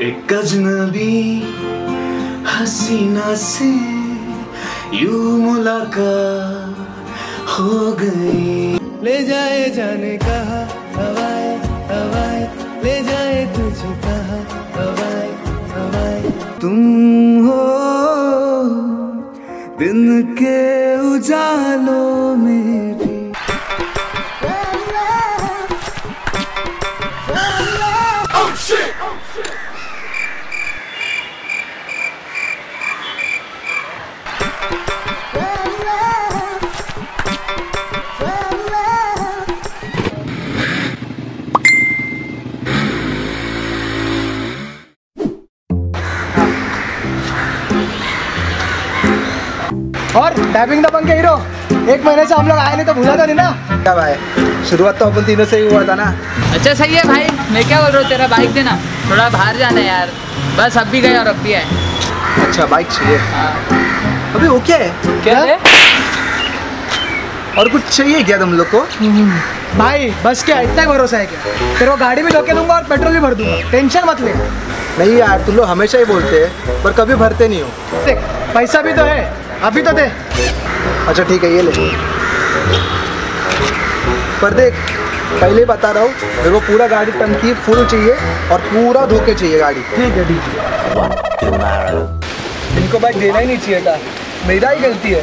एक अजनबी हसीना से यू मुलाकात हो गई। ले जाए जाने कहा, हवाए हवाए। ले जाए तुझे कहा, हवाए हवाए। तुम हो दिन के उजालों में और डैबिंग दबंग के हीरो एक महीने से हम लोग आए नहीं तो भूला था नहीं ना? क्या भाई? शुरुआत तो अपन तीनों से ही हुआ था ना? अच्छा सही है भाई। मैं क्या बोल रहा हूँ तेरा बाइक देना। थोड़ा बाहर जाना है यार। बस अब भी गए और अब भी आए। अच्छा बाइक चाहिए। अभी वो क्या है? क्या है? और कुछ चाहिए क्या तुम लोग को? भाई बस क्या इतना भरोसा है क्या? तेरे को गाड़ी भी धोके दूँगा और पेट्रोल भी भर दूँगा। टेंशन मत ले। नहीं यार तुम लोग हमेशा ही बोलते हैं पर कभी भरते नहीं हो। देख पैसा भी तो है। अभी तो दे। अच्छा ठीक है ये ले। पर देख पहले बता रहा हूँ मेरे को पूरा गाड़ी टंकी फुल चाहिए और पूरा धोके चाहिए गाड़ी ठीक है ठीक है। इनको बाइक देना ही नहीं चाहिए था। मेरा ही गलती है।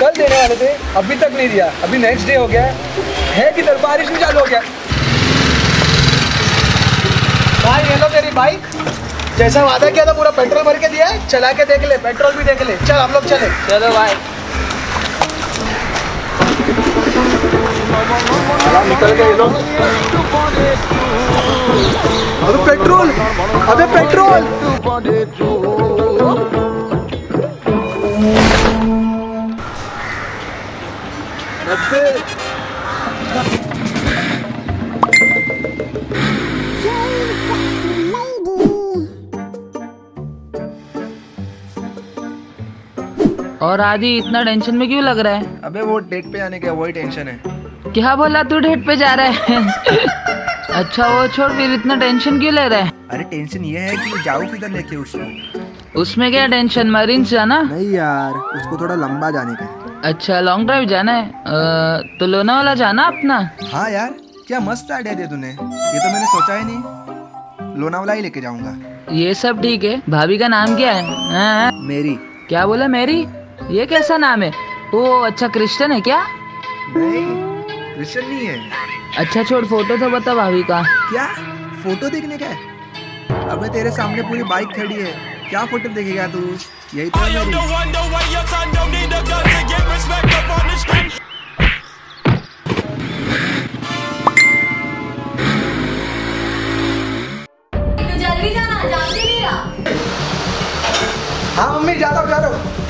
कल देने वाले थे अभी तक नहीं दिया। अभी नेक्स्ट डे हो गया है। है किधर? बारिश भी चालू हो गया। भाई ये लो तेरी बाइक जैसा वादा किया था पूरा पेट्रोल भर के दिया है चला के देख ले पेट्रोल भी देख ले। चल हम लोग चले। चलो भाई। निकल गए लोग। अबे पेट्रोल अबे पेट्रोल। अबे और आदि इतना टेंशन में क्यों लग रहा है? अबे वो डेट पे आने का वही टेंशन है। क्या बोला तू डेट पे जा रहा है? अच्छा वो छोड़ फिर इतना टेंशन क्यों ले रहा है? अरे टेंशन ये है कि जाऊँ किधर लेके उसको? उसमें क्या टेंशन मरीन जाना? नहीं यार उसको थोड़ा लंबा जाने का अच्छा लॉन्ग ड्राइव जाना है? अ, तो लोनावाला जाना अपना? हाँ यार क्या मस्त आइडिया दिया तूने। ये तो मैंने सोचा ही नहीं। लोनावाला ही लेके जाऊँगा। ये सब ठीक है। भाभी का नाम क्या है हाँ? मेरी। क्या बोला मेरी? ये कैसा नाम है? ओ अच्छा क्रिश्चियन है क्या? नहीं क्रिश्चियन नहीं है। अच्छा छोड़ फ़ोटो तो बता भाभी का। क्या? फ़ोटो देखने का है? अबे तेरे सामने पूरी बाइक खड़ी है। क्या फ़ोटो देखेगा तू? यही तो मेरी। जल्दी हाँ मम्मी जाता हूँ जा रहा हूँ।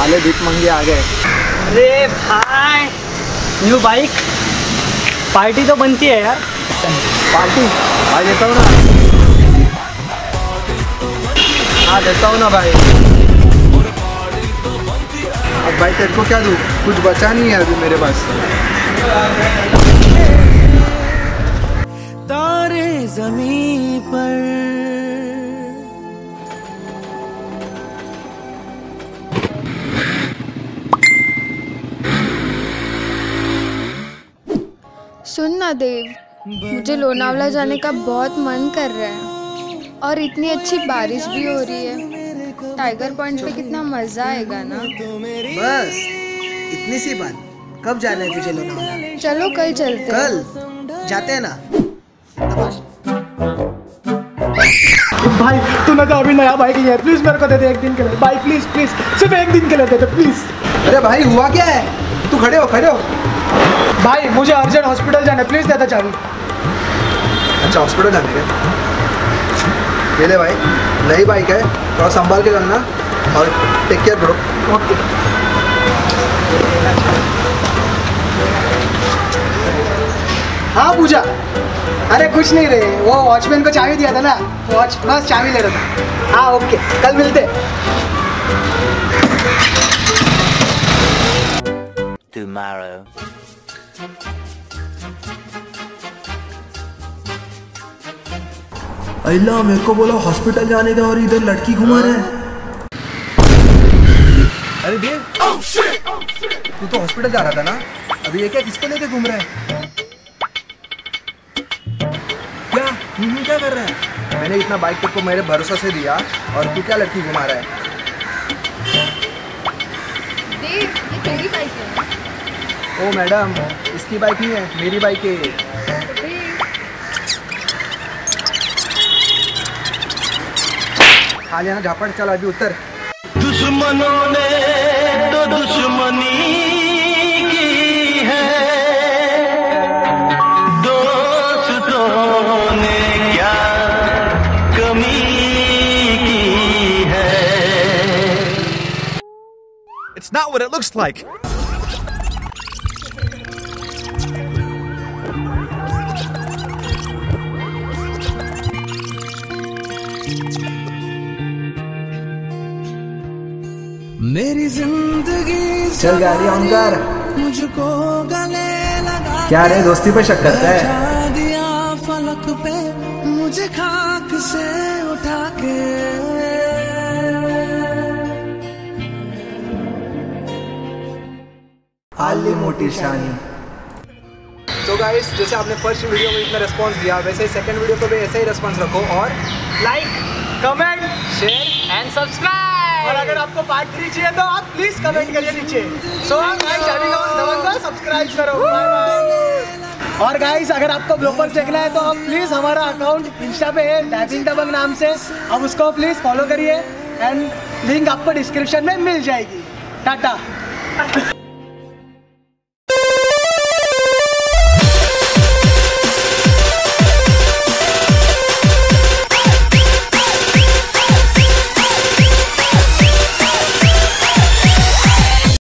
साले भीख मंगे आ गए। अरे भाई न्यू बाइक पार्टी तो बनती है यार। पार्टी भाई देता हूँ ना। हाँ देता हूँ ना भाई। अब भाई तेरे को क्या दूँ? कुछ बचा नहीं है अभी मेरे पास। तारे ज़मीन पर सुन ना देव मुझे लोनावला जाने का बहुत मन कर रहा है। और इतनी अच्छी बारिश भी हो रही है। टाइगर पॉइंट पे कितना मज़ा आएगा ना। बस इतनी सी बात। कब जाना है तुझे लोनावला? चलो कल चलते कल? जाते हैं ना? भाई तूने तो अभी नया बाइक लिया है। प्लीज़ मेरे को दे दे एक दिन के लिए। बाइक प्लीज़ प्लीज़ सिर्फ़ एक दिन के लिए दे दे प्लीज़ अरे भाई हुआ क्या है? तू खड़े हो खड़े हो। भाई मुझे अर्जेंट हॉस्पिटल जाना प्लीज़ देता दे चाबी। अच्छा हॉस्पिटल जाने के। ये ले भाई नई बाइक है। थोड़ा संभाल के करना और टेक केयर ब्रो ओके हाँ पूजा। अरे कुछ नहीं रे। वो वॉचमैन को चाबी दिया था ना। वॉच बस चाबी ले रहा था। हाँ ओके कल मिलते। Tomorrow. अल्लाह मेरे को बोला हॉस्पिटल जाने का और इधर लड़की घुमा रहे हैं। अरे देव तू तो हॉस्पिटल जा रहा था ना? अभी ये क्या किसको लेके घूम रहा है? क्या? हम्म, क्या कर रहा है? मैंने इतना बाइक तेरे को मेरे भरोसा से दिया और तू क्या लड़की घुमा रहा है? देव ये तेरी बाइक है। ओ मैडम इसकी बाइक नहीं है मेरी बाइक है ये। खा लिया ना झापड़ चल अभी उतर दुश्मनों ने तो दुश्मनी की है दोस्तों ने क्या कमी की है It's not what it looks like. मेरी ज़िंदगी चल गाड़ी ऑन कर। मुझको गले लगा क्या रे दोस्ती पे शक करता है? दिया फलक पे मुझे खाक से उठा के। आली मोटी शानी। तो गाइस जैसे आपने फ़र्स्ट वीडियो में इतना रिस्पांस दिया वैसे ही सेकंड वीडियो को भी ऐसा ही रिस्पांस रखो और like comment share and subscribe और अगर आपको पार्ट थ्री चाहिए तो आप प्लीज़ कमेंट करिए नीचे। सो अभी का सब्सक्राइब करो। और गाइस अगर आपको ब्लॉपर्स देखना है तो आप प्लीज़ हमारा अकाउंट इंस्टा पे है डाइविंग डबल नाम से। अब उसको प्लीज़ फॉलो करिए एंड लिंक आपको डिस्क्रिप्शन में मिल जाएगी। टाटा